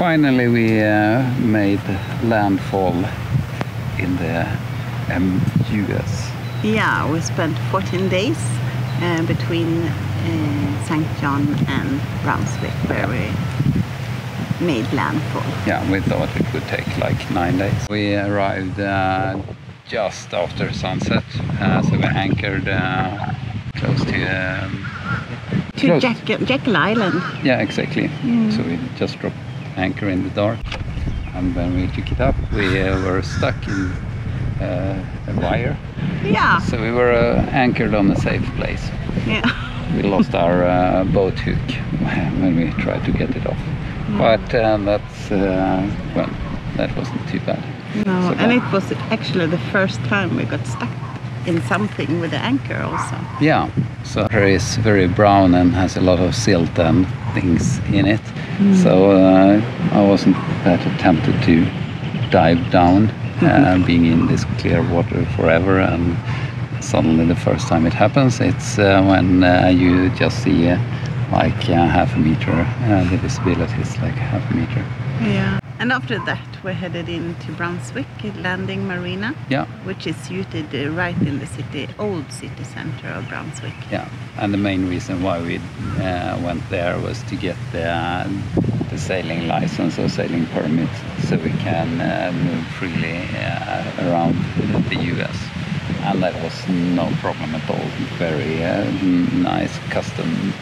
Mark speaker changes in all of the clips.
Speaker 1: finally we uh, made landfall in the um, US.
Speaker 2: Yeah, we spent 14 days uh, between uh, St. John and Brunswick where we made landfall.
Speaker 1: Yeah, we thought it would take like nine days. We arrived uh, just after sunset, uh, so we anchored uh, close to. Um,
Speaker 2: To Jack Jekyll Island.
Speaker 1: Yeah, exactly. So we just dropped anchor in the dark, and when we took it up, we uh, were stuck in uh, a wire.
Speaker 2: Yeah.
Speaker 1: So we were uh, anchored on a safe place.
Speaker 2: Yeah.
Speaker 1: We lost our uh, boat hook when we tried to get it off, but uh, that's uh, well, that wasn't too bad.
Speaker 2: No,
Speaker 1: So
Speaker 2: and
Speaker 1: that-
Speaker 2: it was actually the first time we got stuck in something with the anchor also.
Speaker 1: Yeah, so it is very brown and has a lot of silt and things in it. So uh, I wasn't that tempted to dive down, uh, being in this clear water forever. And suddenly, the first time it happens, it's uh, when uh, you just see uh, like half a meter. Uh, the visibility is like half a meter.
Speaker 2: Yeah. And after that, we're headed into Brunswick Landing Marina,
Speaker 1: Yeah,
Speaker 2: which is suited uh, right in the city, old city center of Brunswick.
Speaker 1: yeah. And the main reason why we uh, went there was to get the, the sailing license or sailing permit so we can uh, move freely uh, around the US. And that was no problem at all. Very uh, nice custom.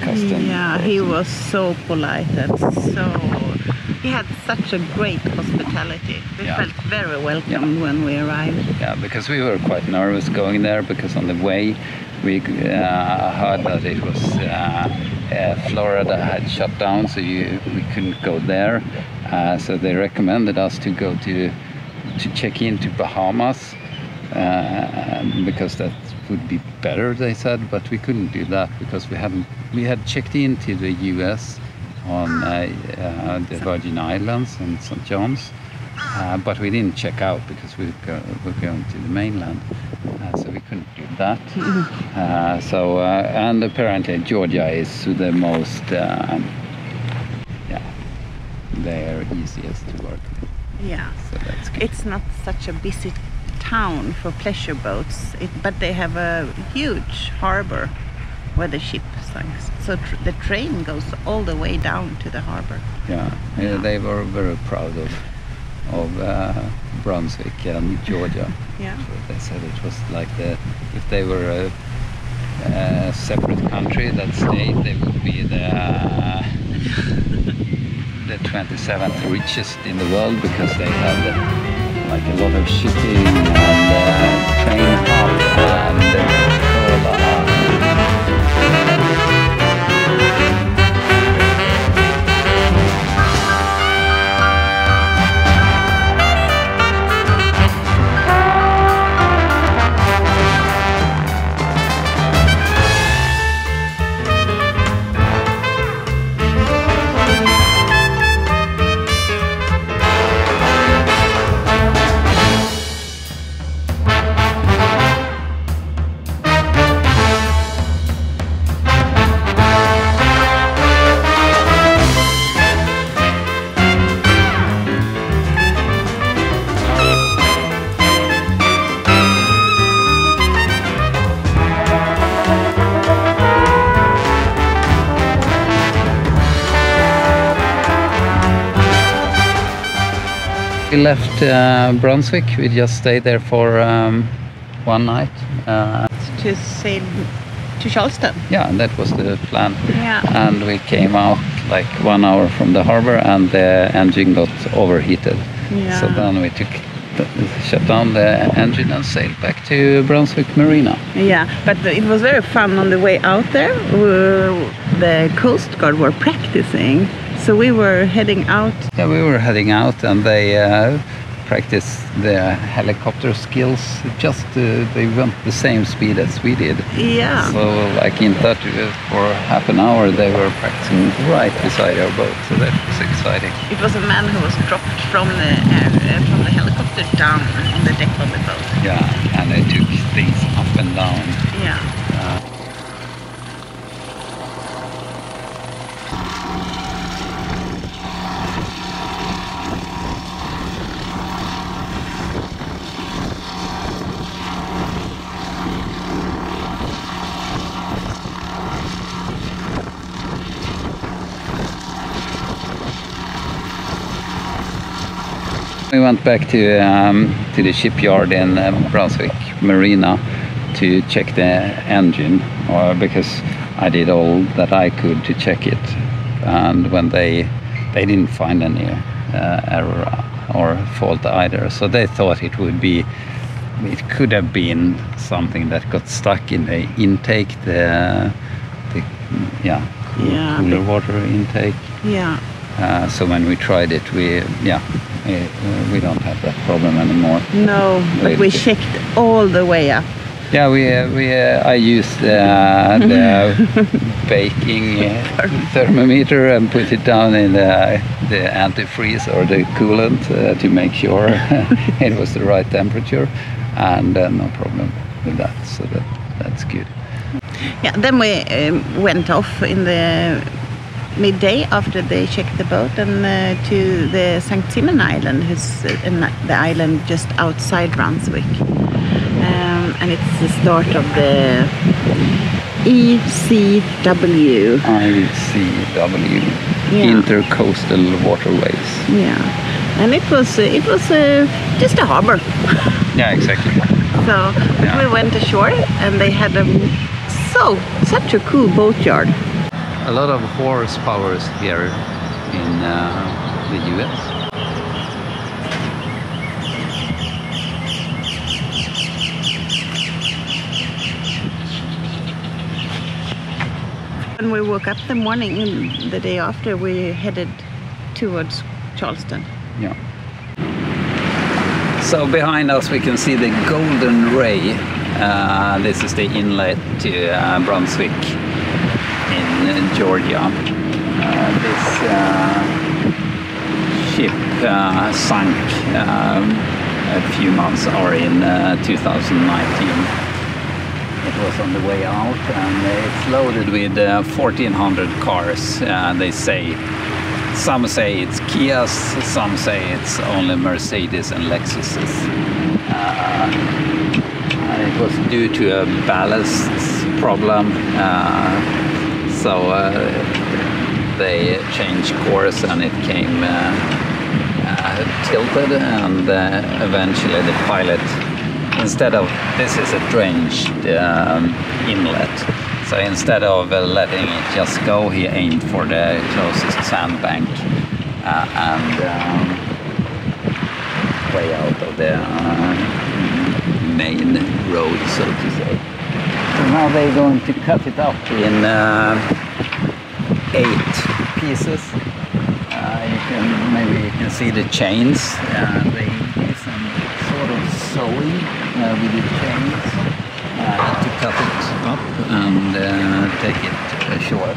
Speaker 1: custom
Speaker 2: Yeah, he was so polite and so. He had such a great hospitality. We
Speaker 1: Yeah.
Speaker 2: felt very welcome when we arrived.
Speaker 1: Yeah, because we were quite nervous going there because on the way we uh, heard that it was uh, uh, Florida had shut down, so you, we couldn't go there. Uh, so they recommended us to go to to check into Bahamas because that would be better, they said. But we couldn't do that because we hadn't we had checked into the U.S. on uh, uh, the Virgin Islands and St. John's. Uh, but we didn't check out because we go, were going to the mainland, uh, so we couldn't do that. Uh, so uh, and apparently Georgia is the most, um, yeah, they're easiest to work with.
Speaker 2: Yeah.
Speaker 1: So that's good.
Speaker 2: It's not such a busy town for pleasure boats, it, but they have a huge harbor where the ship sinks. So tr- the train goes all the way down to the harbor.
Speaker 1: Yeah, uh, they were very proud of of uh, Brunswick and Georgia.
Speaker 2: Yeah.
Speaker 1: So they said it was like the if they were a, a separate country that state, they would be the uh, the 27th richest in the world because they have uh, like a lot of shipping and uh, train hub and We left uh, Brunswick. We just stayed there for um, one night. Uh,
Speaker 2: To sail to Charleston.
Speaker 1: yeah, that was the plan.
Speaker 2: Yeah.
Speaker 1: And we came out like one hour from the harbor, and the engine got overheated.
Speaker 2: Yeah.
Speaker 1: So then we took shut down the engine and sailed back to Brunswick Marina.
Speaker 2: Yeah, but it was very fun on the way out there. Uh, The Coast Guard were practicing, so we were heading out.
Speaker 1: Yeah, we were heading out, and they uh, practiced the helicopter skills. Just uh, they went the same speed as we did.
Speaker 2: Yeah.
Speaker 1: So, like in 30 for half an hour, they were practicing right beside our boat. So that was exciting.
Speaker 2: It was a man who was dropped from the air, uh, from the helicopter down on the deck of the boat.
Speaker 1: Yeah, and they took things up and down.
Speaker 2: Yeah.
Speaker 1: We went back to um, to the shipyard in uh, Brunswick Marina to check the engine, or because I did all that I could to check it, and when they they didn't find any uh, error or fault either, so they thought it would be it could have been something that got stuck in the intake, the, the yeah, cool-
Speaker 2: Yeah,
Speaker 1: cooler water intake.
Speaker 2: Yeah.
Speaker 1: Uh, so when we tried it, we yeah, we, uh, we don't have that problem anymore.
Speaker 2: No, but we checked all the way up.
Speaker 1: Yeah, we uh, we uh, I used uh, the baking uh, thermometer and put it down in the the antifreeze or the coolant uh, to make sure it was the right temperature, and uh, no problem with that. So that that's good.
Speaker 2: Yeah, then we um, went off in the midday after they checked the boat and uh, to the St. Simon Island, who's an- the island just outside Brunswick. Um, and it's the start of the ECW.
Speaker 1: ICW
Speaker 2: Yeah.
Speaker 1: Intercoastal Waterways.
Speaker 2: Yeah, and it was uh, it was uh, just a harbor.
Speaker 1: Yeah, exactly.
Speaker 2: So
Speaker 1: Yeah.
Speaker 2: we went ashore and they had a so such a cool boatyard.
Speaker 1: A lot of horsepower here in uh, the US.
Speaker 2: When we woke up the morning the day after, we headed towards Charleston.
Speaker 1: Yeah. So behind us we can see the Golden Ray. Uh, this is the inlet to uh, Brunswick in Georgia. Uh, this uh, ship uh, sank um, a few months or in uh, 2019. It was on the way out and it's loaded with uh, 1400 cars. Uh, they say some say it's Kias, some say it's only Mercedes and Lexuses. Uh, and it was due to a ballast problem, so uh, they changed course and it came uh, uh, tilted, and eventually the pilot, instead of this is a drenched um, inlet, so instead of letting it just go, he aimed for the closest sandbank uh, and um, way out of the uh, main road, so to say. So now they're going to cut it up in uh, eight pieces. Uh, you can maybe you can see the chains. Uh, they do some sort of sewing uh, with the chains uh, to cut it up and uh, take it ashore.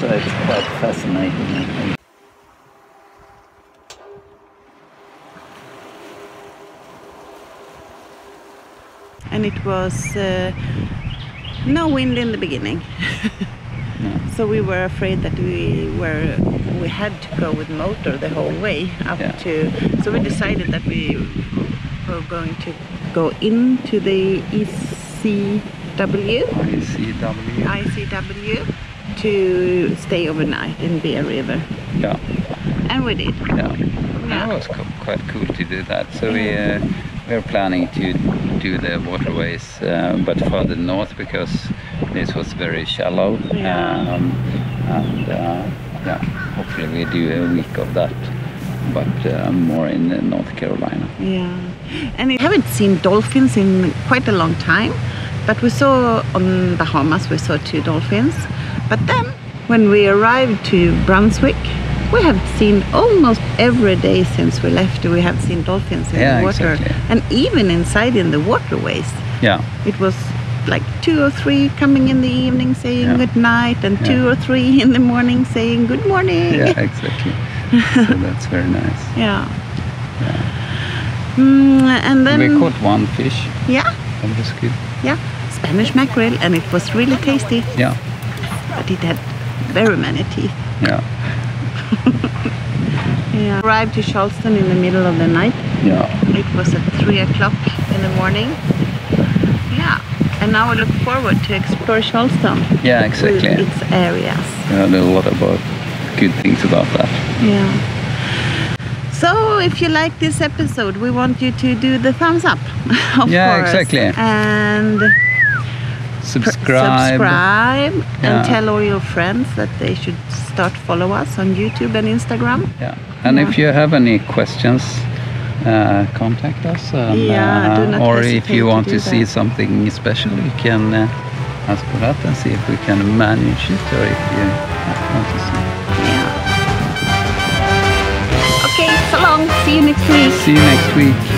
Speaker 1: So it's quite fascinating. I think.
Speaker 2: And it was uh, no wind in the beginning. So we were afraid that we were we had to go with motor the whole way up
Speaker 1: Yeah.
Speaker 2: to. So we decided that we were going to go into the ECW,
Speaker 1: ICW.
Speaker 2: ICW, to stay overnight in Bear River,
Speaker 1: Yeah.
Speaker 2: and we did.
Speaker 1: Yeah,
Speaker 2: Yeah.
Speaker 1: it was co- quite cool to do that. So we uh, we're planning to do the waterways, uh, but further north because this was very shallow.
Speaker 2: Yeah.
Speaker 1: Um, and uh, yeah, hopefully we do a week of that, but uh, more in uh, North Carolina.
Speaker 2: Yeah, and I haven't seen dolphins in quite a long time, but we saw on Bahamas we saw two dolphins. But then when we arrived to Brunswick, we have seen almost every day since we left. We have seen dolphins in
Speaker 1: Yeah,
Speaker 2: the water,
Speaker 1: exactly.
Speaker 2: and even inside in the waterways.
Speaker 1: Yeah,
Speaker 2: It was like two or three coming in the evening saying
Speaker 1: Yeah.
Speaker 2: good night, and
Speaker 1: Yeah.
Speaker 2: two or three in the morning saying good morning.
Speaker 1: yeah, exactly. so that's very nice.
Speaker 2: Yeah. Mm, and then
Speaker 1: we caught one fish.
Speaker 2: yeah.
Speaker 1: That was good.
Speaker 2: Yeah, Spanish mackerel, and it was really tasty,
Speaker 1: Yeah,
Speaker 2: but it had very many teeth.
Speaker 1: yeah,
Speaker 2: Yeah. Arrived to Charleston in the middle of the night.
Speaker 1: yeah.
Speaker 2: It was at three o'clock in the morning. Yeah, and now we look forward to explore Charleston
Speaker 1: Yeah,
Speaker 2: with
Speaker 1: exactly.
Speaker 2: its areas.
Speaker 1: We heard a lot about good things about that.
Speaker 2: Yeah. So, if you like this episode, we want you to do the thumbs up. Of
Speaker 1: Yeah,
Speaker 2: course.
Speaker 1: exactly.
Speaker 2: And
Speaker 1: Subscribe.
Speaker 2: subscribe
Speaker 1: Yeah.
Speaker 2: and tell all your friends that they should start follow us on YouTube and Instagram.
Speaker 1: Yeah. And
Speaker 2: Yeah.
Speaker 1: if you have any questions, uh, contact us. And,
Speaker 2: Yeah, do
Speaker 1: uh, or if you want
Speaker 2: do
Speaker 1: to see
Speaker 2: that.
Speaker 1: something special, you can uh, ask for that and see if we can manage it or if you want to see.
Speaker 2: Yeah. Okay, so long. See you next week.
Speaker 1: See you next week.